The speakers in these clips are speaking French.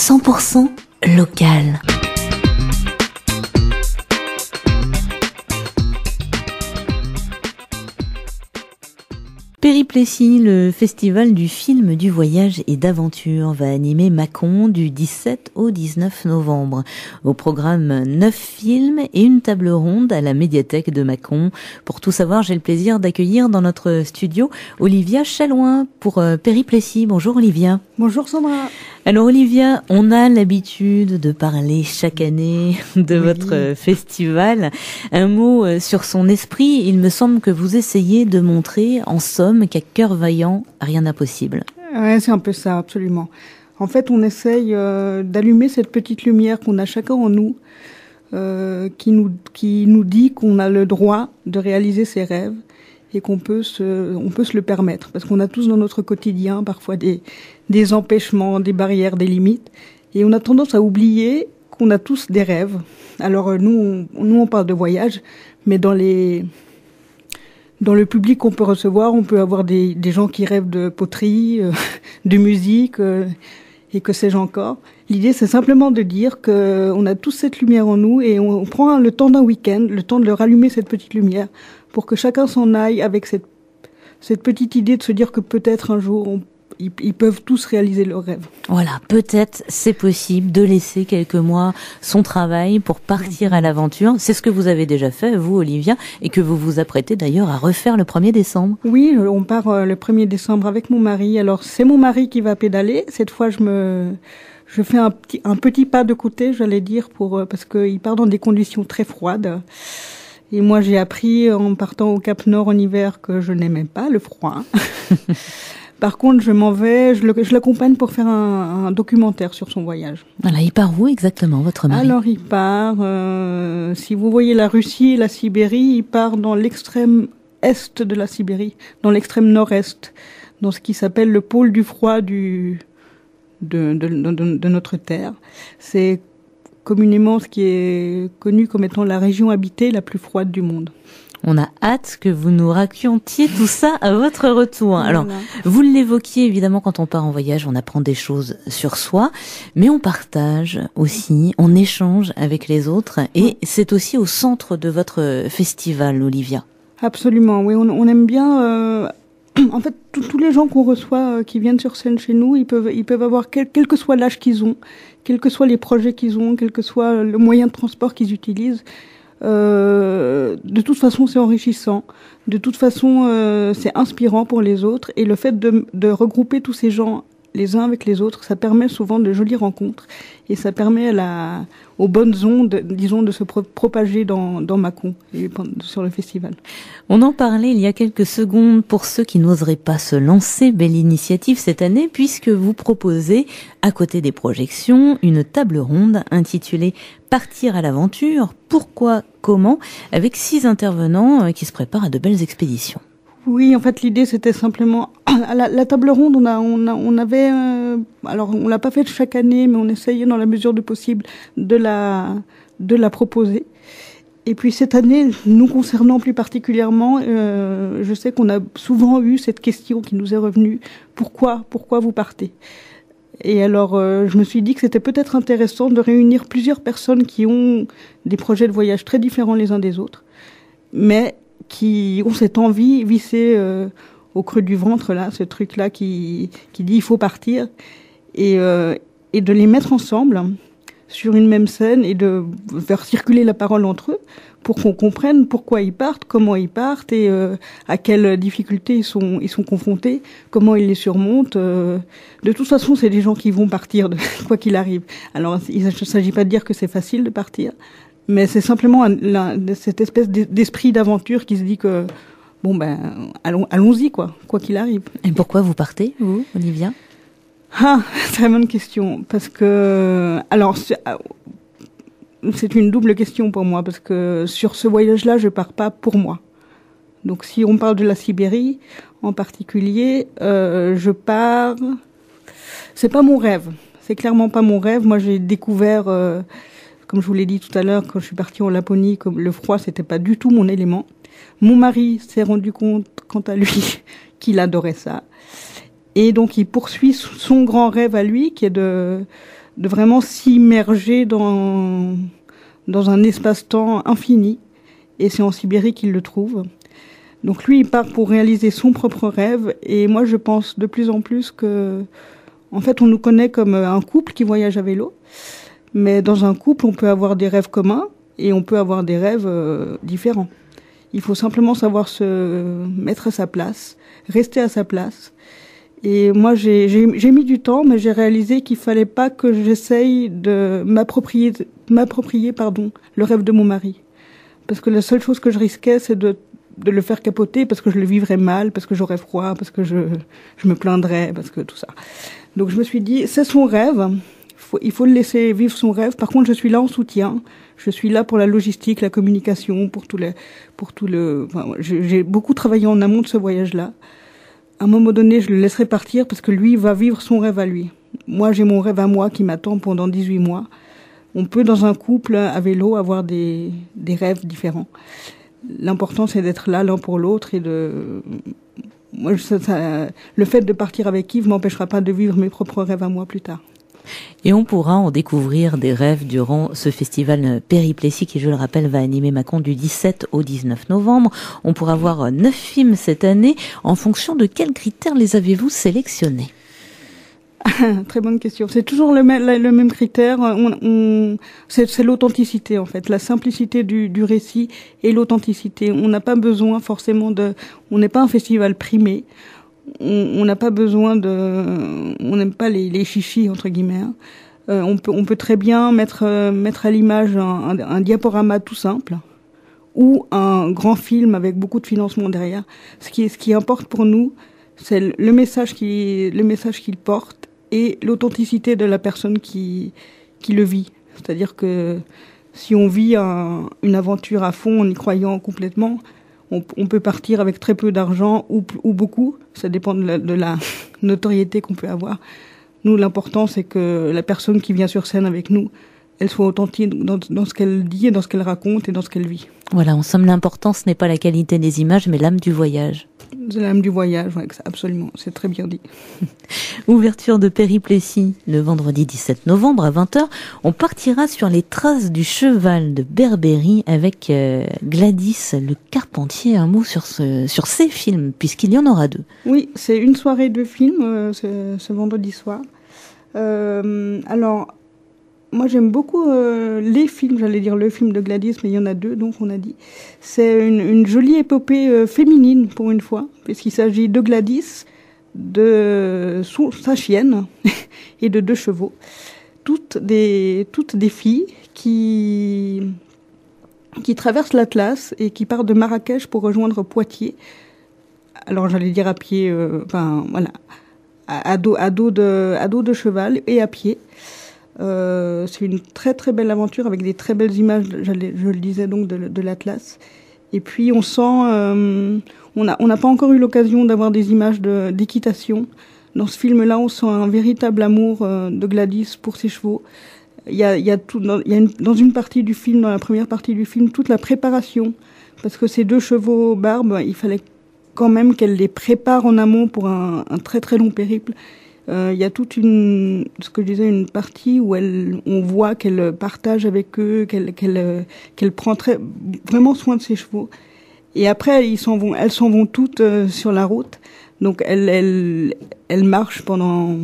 100% local. Périplessis, le festival du film, du voyage et d'aventure, va animer Mâcon du 17 au 19 novembre. Au programme, neuf films et une table ronde à la médiathèque de Mâcon. Pour tout savoir, j'ai le plaisir d'accueillir dans notre studio Olivia Chalouin pour euh, Périplessis. Bonjour Olivia. Bonjour Sandra. Alors Olivia, on a l'habitude de parler chaque année de votre festival. Un mot euh, sur son esprit. Il me semble que vous essayez de montrer en somme qu'à cœur vaillant, rien n'est possible. Ouais, c'est un peu ça, absolument. En fait, on essaye euh, d'allumer cette petite lumière qu'on a chacun en nous, euh, qui nous qui nous dit qu'on a le droit de réaliser ses rêves et qu'on peut se, on peut se le permettre, parce qu'on a tous dans notre quotidien parfois des, des empêchements, des barrières, des limites, et on a tendance à oublier qu'on a tous des rêves. Alors euh, nous, on, nous on parle de voyage, mais dans les dans le public qu'on peut recevoir, on peut avoir des, des gens qui rêvent de poterie, euh, de musique, euh, et que sais-je encore. L'idée, c'est simplement de dire que on a tous cette lumière en nous et on, prend le temps d'un week-end, le temps de leur allumer cette petite lumière pour que chacun s'en aille avec cette, cette petite idée de se dire que peut-être un jour ils, ils, peuvent tous réaliser leurs rêves. Voilà, peut-être c'est possible de laisser quelques mois son travail pour partir à l'aventure. C'est ce que vous avez déjà fait, vous, Olivia, et que vous vous apprêtez d'ailleurs à refaire le 1er décembre. Oui, on part euh, le 1er décembre avec mon mari. Alors c'est mon mari qui va pédaler. Cette fois, je me je fais un petit, un petit pas de côté, j'allais dire, pour euh, parce qu'il part dans des conditions très froides. Et moi, j'ai appris en partant au Cap Nord en hiver que je n'aimais pas le froid. Par contre, je m'en vais, je l'accompagne pour faire un, un, documentaire sur son voyage. Voilà, il part où exactement, votre mari? Alors, il part, euh, si vous voyez la Russie et la Sibérie, il part dans l'extrême est de la Sibérie, dans l'extrême nord-est, dans ce qui s'appelle le pôle du froid du, de, de, de, de notre Terre. C'est communément ce qui est connu comme étant la région habitée la plus froide du monde. On a hâte que vous nous racontiez tout ça à votre retour. Alors, vous l'évoquiez évidemment quand on part en voyage, on apprend des choses sur soi, mais on partage aussi, on échange avec les autres, et c'est aussi au centre de votre festival, Olivia. Absolument, oui, on, on aime bien. Euh, en fait, tous les gens qu'on reçoit euh, qui viennent sur scène chez nous, ils peuvent, ils peuvent avoir quel, quel que soit l'âge qu'ils ont, quels que soient les projets qu'ils ont, quel que soit le moyen de transport qu'ils utilisent. Euh, de toute façon, c'est enrichissant. De toute façon, euh, c'est inspirant pour les autres. Et le fait de, de, regrouper tous ces gens les uns avec les autres, ça permet souvent de jolies rencontres. Et ça permet à la, aux bonnes ondes, disons, de se pro propager dans, dans Mâcon et sur le festival. On en parlait il y a quelques secondes pour ceux qui n'oseraient pas se lancer. Belle initiative cette année puisque vous proposez, à côté des projections, une table ronde intitulée Partir à l'aventure, pourquoi, comment, avec six intervenants qui se préparent à de belles expéditions. Oui, en fait, l'idée c'était simplement à la, table ronde. On a, on a, on avait, euh, alors on l'a pas fait chaque année, mais on essayait dans la mesure du possible de la, de la proposer. Et puis cette année, nous concernant plus particulièrement, euh, je sais qu'on a souvent eu cette question qui nous est revenue pourquoi, pourquoi vous partez? Et alors, euh, je me suis dit que c'était peut-être intéressant de réunir plusieurs personnes qui ont des projets de voyage très différents les uns des autres, mais qui ont cette envie vissée euh, au creux du ventre là, ce truc là qui qui dit il faut partir et euh, et de les mettre ensemble sur une même scène et de faire circuler la parole entre eux pour qu'on comprenne pourquoi ils partent, comment ils partent et euh, à quelles difficultés ils sont ils sont confrontés, comment ils les surmontent. De toute façon, c'est des gens qui vont partir quoi qu'il arrive. Alors, il ne s'agit pas de dire que c'est facile de partir, mais c'est simplement un, la, cette espèce d'esprit d'aventure qui se dit que bon ben allons allons-y quoi, quoi qu'il arrive. Et pourquoi vous partez vous, Olivia? Ah, très bonne question parce que alors c'est une double question pour moi parce que sur ce voyage-là, je pars pas pour moi. Donc si on parle de la Sibérie en particulier, euh, je pars. C'est pas mon rêve. C'est clairement pas mon rêve. Moi, j'ai découvert euh, comme je vous l'ai dit tout à l'heure, quand je suis partie en Laponie, le froid, c'était pas du tout mon élément. Mon mari s'est rendu compte, quant à lui, qu'il adorait ça. Et donc, il poursuit son grand rêve à lui, qui est de, de vraiment s'immerger dans, dans un espace-temps infini. Et c'est en Sibérie qu'il le trouve. Donc lui, il part pour réaliser son propre rêve. Et moi, je pense de plus en plus que, en fait, on nous connaît comme un couple qui voyage à vélo. Mais dans un couple, on peut avoir des rêves communs et on peut avoir des rêves euh, différents. Il faut simplement savoir se mettre à sa place, rester à sa place. Et moi, j'ai mis du temps, mais j'ai réalisé qu'il fallait pas que j'essaye de m'approprier, m'approprier, pardon, le rêve de mon mari. Parce que la seule chose que je risquais, c'est de, de le faire capoter parce que je le vivrais mal, parce que j'aurais froid, parce que je, je me plaindrais, parce que tout ça. Donc je me suis dit, c'est son rêve. Il faut le laisser vivre son rêve. Par contre, je suis là en soutien. Je suis là pour la logistique, la communication, pour tout le. J'ai beaucoup travaillé en amont de ce voyage-là. À un moment donné, je le laisserai partir parce que lui va vivre son rêve à lui. Moi, j'ai mon rêve à moi qui m'attend pendant 18 mois. On peut, dans un couple à vélo, avoir des, rêves différents. L'important, c'est d'être là l'un pour l'autre et de. Moi, ça, le fait de partir avec Yves m'empêchera pas de vivre mes propres rêves à moi plus tard. Et on pourra en découvrir des rêves durant ce festival Périplessis qui, je le rappelle, va animer Macon du 17 au 19 novembre. On pourra voir neuf films cette année. En fonction de quels critères les avez-vous sélectionnés? Très bonne question. C'est toujours le, même, critère. C'est l'authenticité en fait, la simplicité du récit et l'authenticité. On n'a pas besoin forcément de. On n'est pas un festival primé on n'a pas besoin de, on n'aime pas les, chichis entre guillemets. Hein. Euh, on peut très bien mettre euh, mettre à l'image un, diaporama tout simple ou un grand film avec beaucoup de financement derrière. Ce qui ce qui importe pour nous, c'est le message qui le message qu'il porte et l'authenticité de la personne qui qui le vit. C'est-à-dire que si on vit un, une aventure à fond en y croyant complètement, on, peut partir avec très peu d'argent ou, ou, beaucoup, ça dépend de la, de la notoriété qu'on peut avoir. Nous, l'important, c'est que la personne qui vient sur scène avec nous, elle soit authentique dans, dans ce qu'elle dit et dans ce qu'elle raconte et dans ce qu'elle vit. Voilà, en somme, l'important, ce n'est pas la qualité des images, mais l'âme du voyage. L'âme du voyage, ouais, absolument, c'est très bien dit. Ouverture de Périplessis le vendredi 17 novembre à 20h. On partira sur les traces du cheval de Berbéry avec euh, Gladys le Carpentier. Un mot sur, ce, sur ces films, puisqu'il y en aura deux. Oui, c'est une soirée de films euh, ce, ce, vendredi soir. Euh, alors, moi j'aime beaucoup euh, les films, j'allais dire le film de Gladys, mais il y en a deux, donc on a dit. C'est une, une, jolie épopée euh, féminine pour une fois, puisqu'il s'agit de Gladys, de sa chienne et de deux chevaux. Toutes des, toutes des filles qui, qui traversent l'Atlas et qui partent de Marrakech pour rejoindre Poitiers. Alors j'allais dire à pied, euh, enfin voilà, à, dos, à, dos de, à dos de cheval et à pied. Euh, c'est une très très belle aventure avec des très belles images, je, le disais donc, de, l'Atlas. Et puis on sent, euh, on n'a on pas encore eu l'occasion d'avoir des images d'équitation. Dans ce film-là, on sent un véritable amour euh, de Gladys pour ses chevaux. Il y a, y a tout, dans, y a une, dans une partie du film, dans la première partie du film, toute la préparation, parce que ces deux chevaux barbes, il fallait quand même qu'elle les prépare en amont pour un, un très très long périple. Il euh, y a toute une, ce que je disais, une partie où elle, on voit qu'elle partage avec eux, qu'elle, qu'elle, qu'elle prend très, vraiment soin de ses chevaux. Et après, ils s'en vont, elles s'en vont toutes euh, sur la route. Donc, elles, elles, elles marchent pendant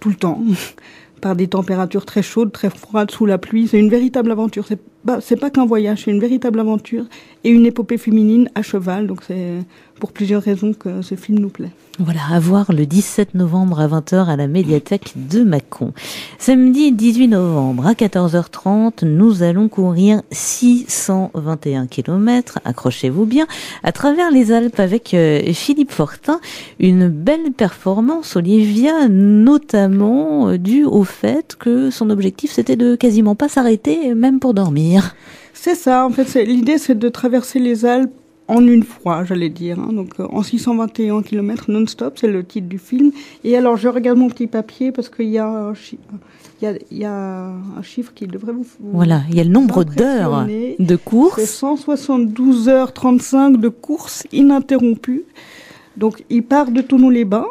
tout le temps, par des températures très chaudes, très froides, sous la pluie. C'est une véritable aventure. C'est pas, c'est pas qu'un voyage, c'est une véritable aventure et une épopée féminine à cheval. Donc, c'est pour plusieurs raisons que ce film nous plaît. Voilà, à voir le 17 novembre à 20h à la médiathèque de Mâcon. Samedi 18 novembre à 14h30, nous allons courir 621 km, accrochez-vous bien, à travers les Alpes avec euh, Philippe Fortin. Une belle performance, Olivia, notamment euh, due au fait que son objectif c'était de quasiment pas s'arrêter, même pour dormir. C'est ça, en fait, l'idée c'est de traverser les Alpes en une fois, j'allais dire. Hein. Donc euh, en 621 km non-stop, c'est le titre du film. Et alors je regarde mon petit papier parce qu'il y a un il y, a, il y a un chiffre qui devrait vous, vous Voilà, il y a le nombre d'heures de course. C'est 172 heures 35 de course ininterrompue. Donc il part de Tournon-les-Bains.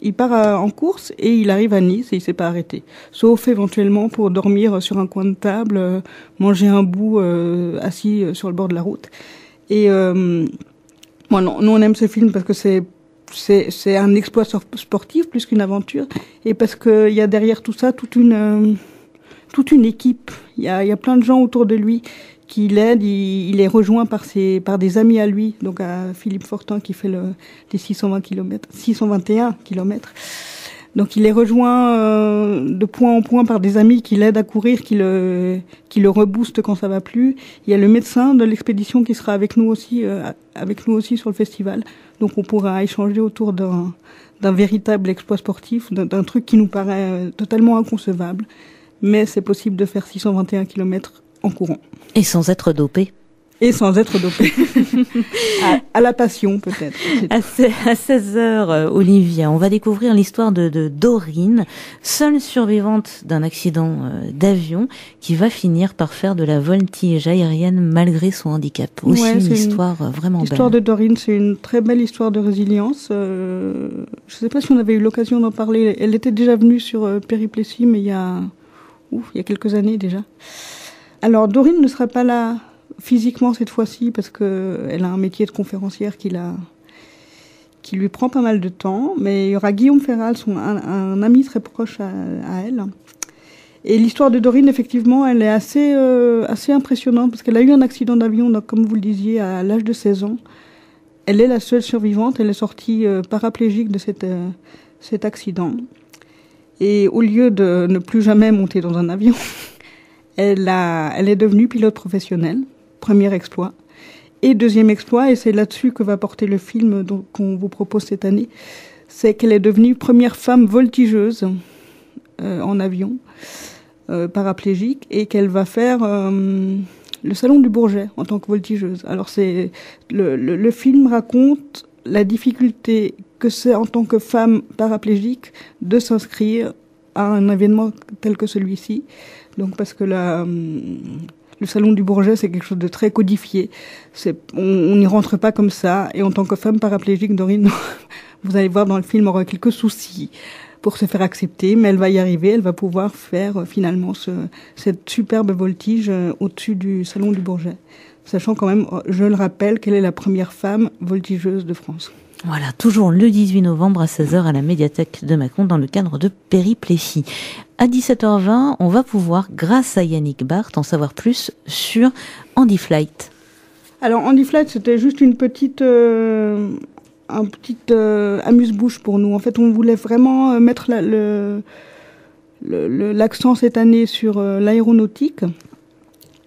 il part en course et il arrive à Nice et il s'est pas arrêté. Sauf éventuellement pour dormir sur un coin de table, euh, manger un bout euh, assis sur le bord de la route. Et euh, bon, nous on aime ce film parce que c'est c'est c'est un exploit sportif plus qu'une aventure et parce qu'il y a derrière tout ça toute une toute une équipe. Il y a, y a plein de gens autour de lui qui l'aide. Il, il, est rejoint par ses, par des amis à lui, donc à Philippe Fortin qui fait le, les 620 km, 621 km. Donc il est rejoint euh, de point en point par des amis qui l'aident à courir, qui le, qui le reboostent quand ça va plus. Il y a le médecin de l'expédition qui sera avec nous aussi, euh, avec nous aussi sur le festival. Donc on pourra échanger autour d'un, d'un véritable exploit sportif, d'un truc qui nous paraît totalement inconcevable. Mais c'est possible de faire 621 km en courant. Et sans être dopé. Et sans être dopé. à, la passion, peut-être. À, 16 heures, euh, Olivia, on va découvrir l'histoire de, de, Dorine, seule survivante d'un accident euh, d'avion, qui va finir par faire de la voltige aérienne malgré son handicap. Aussi une histoire euh, vraiment belle. L'histoire de Dorine, c'est une très belle histoire de résilience. je ne sais pas si on avait eu l'occasion d'en parler. Elle était déjà venue sur Périplétie, mais il y a, ouf, il y a quelques années déjà. Alors Dorine ne sera pas là physiquement cette fois-ci parce que elle a un métier de conférencière qui la qui lui prend pas mal de temps, mais il y aura Guillaume Ferral, son, un, ami très proche à, elle. Et l'histoire de Dorine, effectivement, elle est assez euh, assez impressionnante parce qu'elle a eu un accident d'avion, comme vous le disiez, à l'âge de 16 ans. Elle est la seule survivante. Elle est sortie euh, paraplégique de euh, cet accident. Et au lieu de ne plus jamais monter dans un avion, elle, a, elle est devenue pilote professionnelle, premier exploit. Et deuxième exploit, et c'est là-dessus que va porter le film qu'on vous propose cette année, c'est qu'elle est devenue première femme voltigeuse euh, en avion, euh, paraplégique, et qu'elle va faire euh, le salon du Bourget en tant que voltigeuse. Alors c'est le, le, le film raconte la difficulté que c'est en tant que femme paraplégique de s'inscrire à un événement tel que celui-ci. Donc parce que la, le salon du Bourget, c'est quelque chose de très codifié. On n'y rentre pas comme ça. Et en tant que femme paraplégique, Dorine, vous allez voir dans le film, aura quelques soucis pour se faire accepter, mais elle va y arriver. Elle va pouvoir faire euh, finalement ce, cette superbe voltige euh, au-dessus du salon du Bourget, sachant quand même, euh, je le rappelle, qu'elle est la première femme voltigeuse de France. Voilà, toujours le 18 novembre à 16h à la médiathèque de Macron dans le cadre de Péripléchie. À 17h20, on va pouvoir, grâce à Yannick Barthes, en savoir plus sur Andy Flight. Alors Andy Flight, c'était juste une petite, euh, euh, amuse-bouche pour nous. En fait, on voulait vraiment euh, mettre l'accent cette année sur l'aéronautique.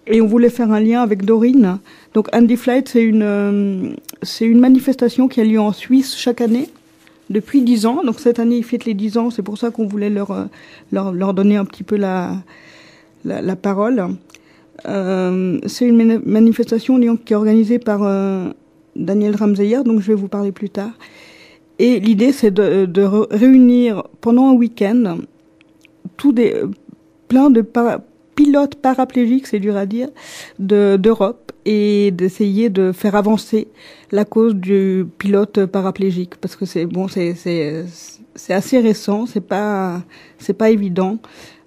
Et on voulait faire un lien avec Dorine. Donc Andy Flight, c'est une, c'est une manifestation qui a lieu en Suisse chaque année depuis dix ans. Donc cette année, ils fêtent les dix ans. C'est pour ça qu'on voulait leur, euh, leur, leur donner un petit peu la, la, parole. Euh, c'est une manifestation qui est organisée par euh, Daniel Ramseyer, donc je vais vous parler plus tard. Et l'idée, c'est de, réunir pendant un week-end tous des plein de pilotes paraplégiques, c'est dur à dire, d'Europe et d'essayer de faire avancer la cause du pilote paraplégique. Parce que c'est bon c'est c'est c'est assez récent c'est pas c'est pas évident.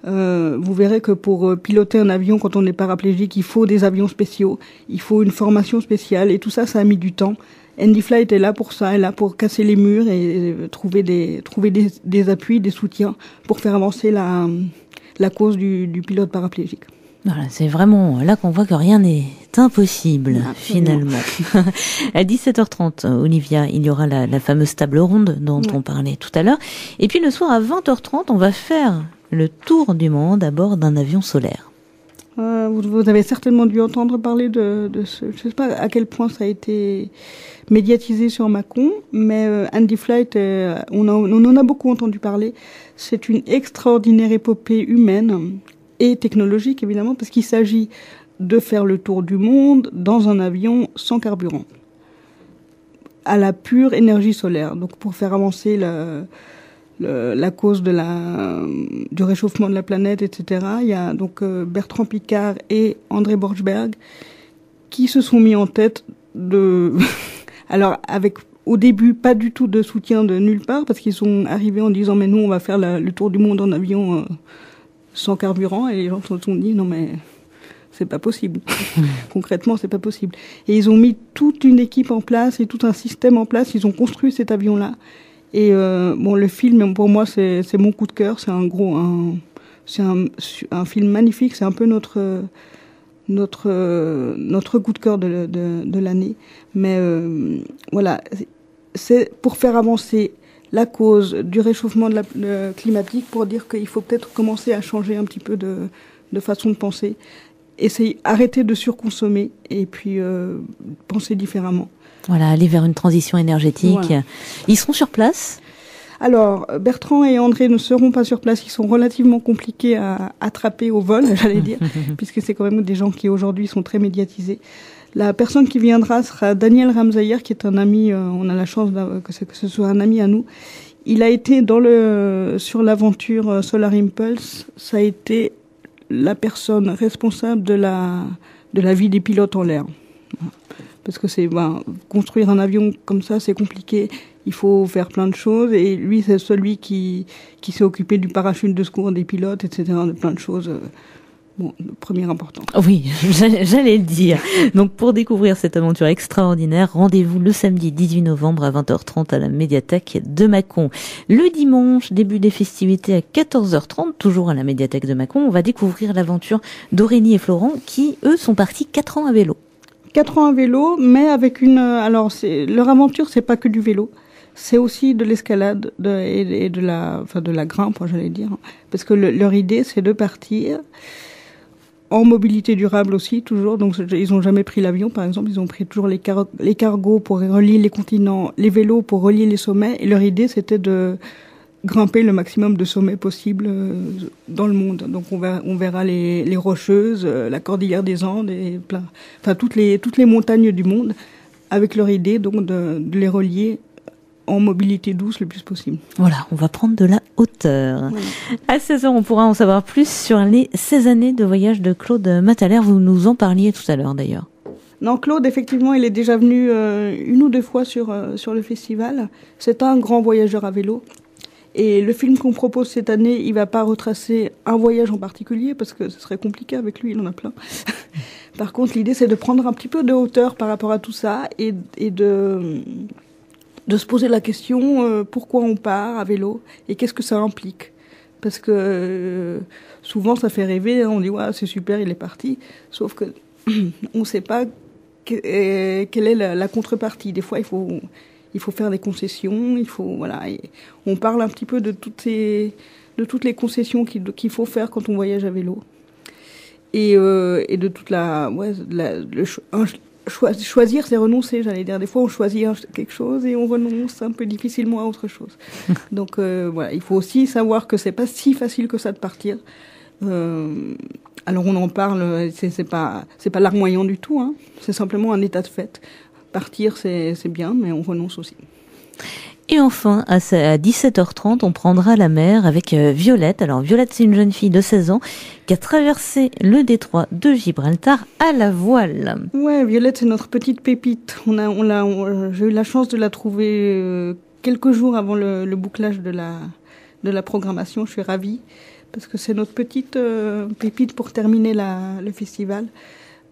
Euh, vous verrez que pour piloter un avion quand on est paraplégique il faut des avions spéciaux il faut une formation spéciale et tout ça ça a mis du temps. Andy Flight est là pour ça, elle est là pour casser les murs et trouver des trouver des, des appuis, des soutiens pour faire avancer la la cause du, du pilote paraplégique. Voilà, c'est vraiment là qu'on voit que rien n'est impossible finalement. à 17h30, Olivia, il y aura la, la fameuse table ronde dont on parlait tout à l'heure. Et puis le soir à 20h30, on va faire le tour du monde à bord d'un avion solaire. Euh, vous, avez certainement dû entendre parler de, ce. Je ne sais pas à quel point ça a été médiatisé sur Macron, mais euh, Andy Flight, euh, on en a beaucoup entendu parler. C'est une extraordinaire épopée humaine et technologique évidemment, parce qu'il s'agit de faire le tour du monde dans un avion sans carburant, à la pure énergie solaire. Donc pour faire avancer la, la cause de la, du réchauffement de la planète, etc. Il y a donc euh, Bertrand Picard et André Borchberg qui se sont mis en tête de, alors avec au début pas du tout de soutien de nulle part parce qu'ils sont arrivés en disant mais nous on va faire le tour du monde en avion sans carburant et les gens se sont dit non mais c'est pas possible. Concrètement, c'est pas possible. Et ils ont mis toute une équipe en place et tout un système en place. Ils ont construit cet avion-là. Et euh, bon, le film, pour moi, c'est mon coup de cœur. C'est un gros, un, c'est un, film magnifique. C'est un peu notre notre notre coup de cœur de, de, l'année. Mais euh, voilà, c'est pour faire avancer la cause du réchauffement climatique, pour dire qu'il faut peut-être commencer à changer un petit peu de, de façon de penser essayer, arrêter de surconsommer et puis euh, penser différemment. Voilà, aller vers une transition énergétique. Ils seront sur place? Alors, Bertrand et André ne seront pas sur place. Ils sont relativement compliqués à attraper au vol, j'allais dire, puisque c'est quand même des gens qui aujourd'hui sont très médiatisés. La personne qui viendra sera Daniel Ramsayer, qui est un ami. Euh, on a la chance que ce, que ce soit un ami à nous. Il a été dans le sur l'aventure euh, Solar Impulse. Ça a été la personne responsable de la, de la vie des pilotes en l'air. Parce que c'est ben, construire un avion comme ça, c'est compliqué. Il faut faire plein de choses. Et lui, c'est celui qui, s'est occupé du parachute de secours des pilotes, etc., de plein de choses. Euh, Bon, premier important. Oui, j'allais le dire. Donc pour découvrir cette aventure extraordinaire, rendez-vous le samedi 18 novembre à 20h30 à la médiathèque de Mâcon. Le dimanche, début des festivités à 14h30, toujours à la médiathèque de Mâcon, on va découvrir l'aventure d'Aurélie et Florent qui, eux, sont partis 4 ans à vélo. 4 ans à vélo, mais avec une... Alors, leur aventure, c'est pas que du vélo c'est aussi de l'escalade de, et, de la, de la grimpe, j'allais dire, parce que leur idée, c'est de partir en mobilité durable aussi, toujours. Donc, ils n'ont jamais pris l'avion, par exemple. Ils ont pris toujours les cargos pour relier les continents, les vélos pour relier les sommets. Et leur idée, c'était de grimper le maximum de sommets possibles euh, dans le monde. Donc, on verra, on verra les, les Rocheuses, euh, la Cordillère des Andes et plein, enfin, toutes les, toutes les montagnes du monde avec leur idée, donc, de, de les relier en mobilité douce le plus possible. Voilà, on va prendre de la hauteur. À 16 h on pourra en savoir plus sur les 16 années de voyage de Claude Mataler. Vous nous en parliez tout à l'heure d'ailleurs. Non, Claude, effectivement, il est déjà venu euh, une ou deux fois sur, euh, sur le festival. C'est un grand voyageur à vélo. Et le film qu'on propose cette année, il va pas retracer un voyage en particulier parce que ce serait compliqué avec lui, il en a plein. par contre, l'idée c'est de prendre un petit peu de hauteur par rapport à tout ça et, de de se poser la question euh, pourquoi on part à vélo et qu'est-ce que ça implique? Parce que euh, souvent ça fait rêver, hein, on dit ouais c'est super, il est parti, sauf que on ne sait pas euh, quelle est la, contrepartie. Des fois il faut il faut faire des concessions, il faut voilà. on parle un petit peu de toutes ces de toutes les concessions qu'il faut faire quand on voyage à vélo et, et de toute la ouais la, le, choisir, c'est renoncer, j'allais dire. Des fois, on choisit quelque chose et on renonce un peu difficilement à autre chose. Donc euh, voilà, il faut aussi savoir que c'est pas si facile que ça de partir. Euh, alors on en parle, c'est pas c'est pas larmoyant du tout. Hein. C'est simplement un état de fait. Partir, c'est bien, mais on renonce aussi. Et enfin, à 17h30, on prendra la mer avec euh, Violette. Alors Violette, c'est une jeune fille de 16 ans qui a traversé le détroit de Gibraltar à la voile. Ouais, Violette, c'est notre petite pépite. On a, on l'a, j'ai eu la chance de la trouver euh, quelques jours avant le, bouclage de la, de la programmation. Je suis ravie parce que c'est notre petite euh, pépite pour terminer la, le festival.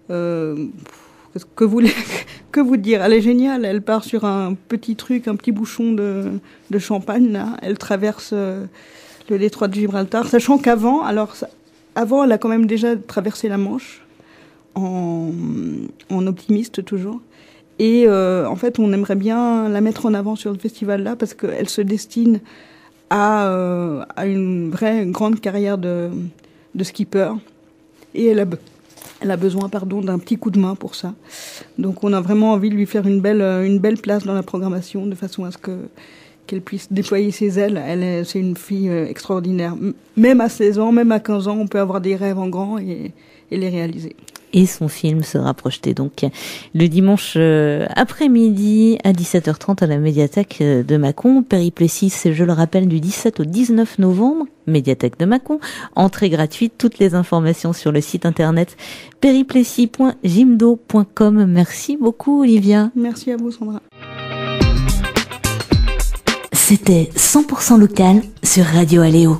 Euh, que vous, que vous dire Elle est géniale. Elle part sur un petit truc, un petit bouchon de, champagne. Là. Elle traverse euh, le détroit de Gibraltar, sachant qu'avant, alors avant, elle a quand même déjà traversé la Manche en, optimiste toujours. Et euh, en fait, on aimerait bien la mettre en avant sur le festival là parce qu'elle se destine à, euh, une vraie grande carrière de, de skipper. Et elle a elle a besoin, pardon, d'un petit coup de main pour ça. Donc, on a vraiment envie de lui faire une belle, euh, une belle place dans la programmation, de façon à ce que qu'elle puisse déployer ses ailes. Elle, c'est une fille euh, extraordinaire. Même à 16 ans, même à 15 ans, on peut avoir des rêves en grand et, et les réaliser et son film sera projeté donc le dimanche euh, après-midi à 17h30 à la médiathèque euh, de Mâcon. Périplessis, je le rappelle, du 17 au 19 novembre, médiathèque de Mâcon. Entrée gratuite, toutes les informations sur le site internet périplessis.gimdo.com. Merci beaucoup Olivia. Merci à vous Sandra. C'était 100% local sur Radio Aléo.